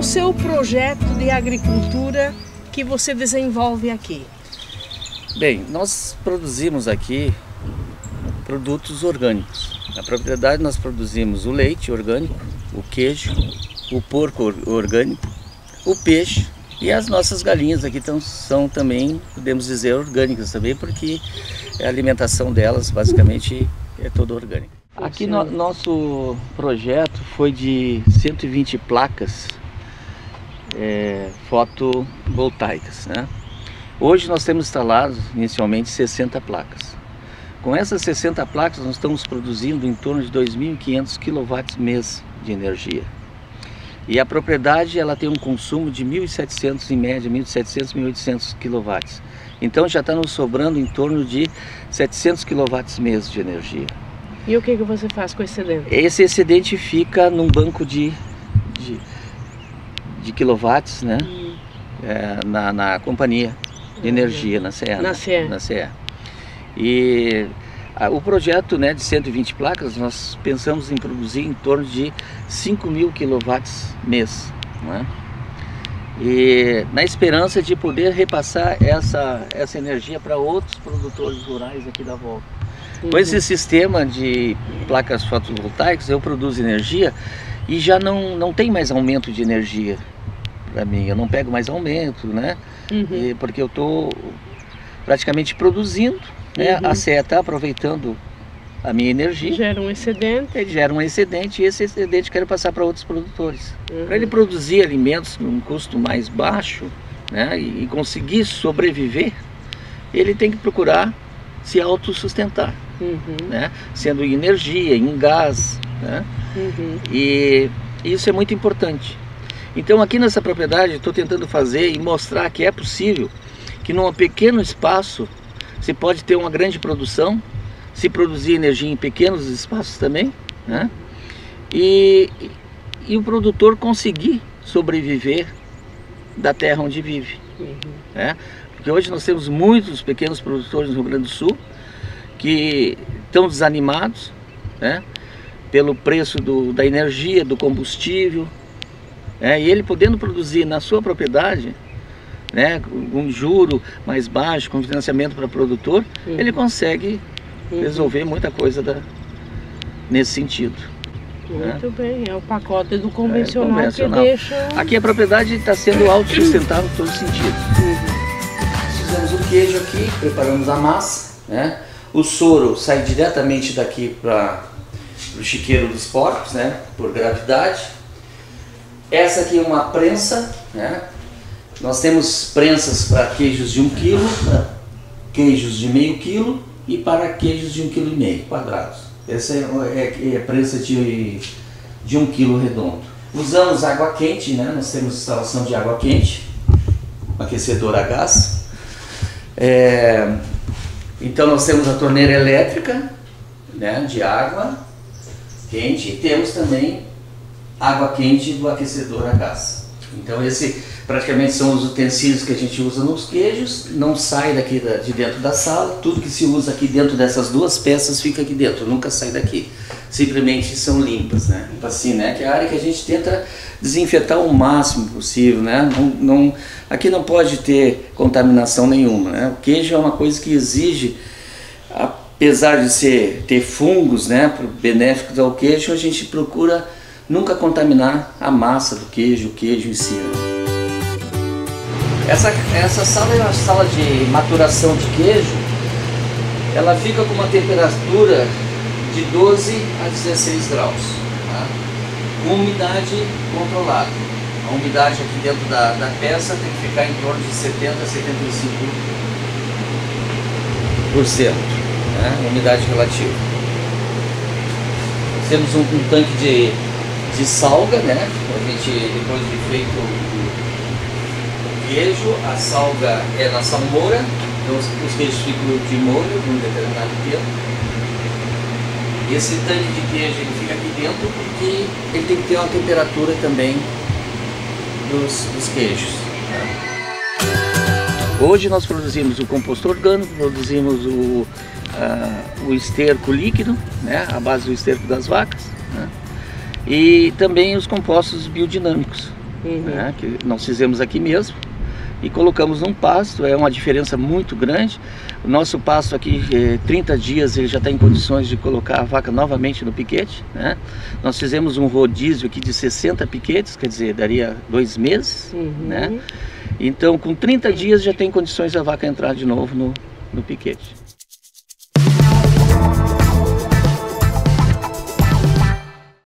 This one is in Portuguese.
Qual o seu projeto de agricultura que você desenvolve aqui? Bem, nós produzimos aqui produtos orgânicos. Na propriedade nós produzimos o leite orgânico, o queijo, o porco orgânico, o peixe e as nossas galinhas aqui tão, são também, podemos dizer, orgânicas também, porque a alimentação delas basicamente é toda orgânica. Aqui no, nosso projeto foi de 120 placas é, fotovoltaicas. Né? Hoje nós temos instalado inicialmente 60 placas. Com essas 60 placas nós estamos produzindo em torno de 2.500 kW mês de energia. E a propriedade ela tem um consumo de 1.700 em média, 1.700, 1.800 kW. Então já está nos sobrando em torno de 700 kW mês de energia. E o que, que você faz com o excedente? Esse excedente fica num banco de, de, de quilowatts, né? Hum. É, na, na companhia de energia, na CE. Na CE. Na CE. E a, o projeto né, de 120 placas, nós pensamos em produzir em torno de 5 mil quilowatts mês. Né? E na esperança de poder repassar essa, essa energia para outros produtores rurais aqui da volta. Uhum. Com esse sistema de placas fotovoltaicas, eu produzo energia e já não, não tem mais aumento de energia para mim. Eu não pego mais aumento, né? Uhum. E, porque eu estou praticamente produzindo, né? Uhum. A CE está aproveitando a minha energia. Gera um excedente. Ele gera um excedente e esse excedente eu quero passar para outros produtores. Uhum. Para ele produzir alimentos com um custo mais baixo né? e conseguir sobreviver, ele tem que procurar se autossustentar uhum. né? sendo em energia, em gás. Né? Uhum. E isso é muito importante. Então aqui nessa propriedade estou tentando fazer e mostrar que é possível que num pequeno espaço se pode ter uma grande produção, se produzir energia em pequenos espaços também, né? e, e o produtor conseguir sobreviver da terra onde vive. Uhum. Né? Porque hoje nós temos muitos pequenos produtores no Rio Grande do Sul que estão desanimados né, pelo preço do, da energia, do combustível, né, e ele podendo produzir na sua propriedade, né, com um juro mais baixo, com financiamento para produtor, uhum. ele consegue uhum. resolver muita coisa da, nesse sentido. Né. Muito né? bem, é o pacote do convencional, é, convencional. que deixa... Aqui a propriedade está sendo autossustentável em todos os sentidos. Uhum. Fizemos o queijo aqui, preparamos a massa, né? O soro sai diretamente daqui para o chiqueiro dos porcos, né? Por gravidade. Essa aqui é uma prensa, né? Nós temos prensas para queijos de 1 um quilo, queijos de meio quilo e para queijos de 1,5 um quilo e meio quadrados. Essa é, é, é prensa de, de 1 um quilo redondo. Usamos água quente, né? Nós temos instalação de água quente, aquecedor a gás. É, então nós temos a torneira elétrica né, de água quente e temos também água quente do aquecedor a gás. Então esse praticamente são os utensílios que a gente usa nos queijos, não sai daqui de dentro da sala, tudo que se usa aqui dentro dessas duas peças fica aqui dentro, nunca sai daqui. Simplesmente são limpas, né? Assim, né? Que é a área que a gente tenta desinfetar o máximo possível, né? Não, não, aqui não pode ter contaminação nenhuma, né? O queijo é uma coisa que exige, apesar de ser, ter fungos, né? Benéficos ao queijo, a gente procura nunca contaminar a massa do queijo, o queijo em si. Né? Essa, essa sala é uma sala de maturação de queijo, ela fica com uma temperatura de 12 a 16 graus com umidade controlada. A umidade aqui dentro da, da peça tem que ficar em torno de 70 a 75%, né? umidade relativa. Temos um, um, tanque de, de salga, né? A gente, depois de feito o, queijo, a salga é na salmoura, então os, os queijos ficam de molho por um determinado tempo esse tanque de queijo ele fica aqui dentro porque ele tem que ter uma temperatura também dos, dos queijos. Né? Hoje nós produzimos o composto orgânico, produzimos o, uh, o esterco líquido, né, a base do esterco das vacas, né, e também os compostos biodinâmicos. uhum. né, que nós fizemos aqui mesmo e colocamos num pasto, é uma diferença muito grande. O nosso pasto aqui, é, 30 dias, ele já está em condições de colocar a vaca novamente no piquete. Né? Nós fizemos um rodízio aqui de 60 piquetes, quer dizer, daria dois meses. Uhum. Né? Então, com 30 dias já tem condições da vaca entrar de novo no, no piquete.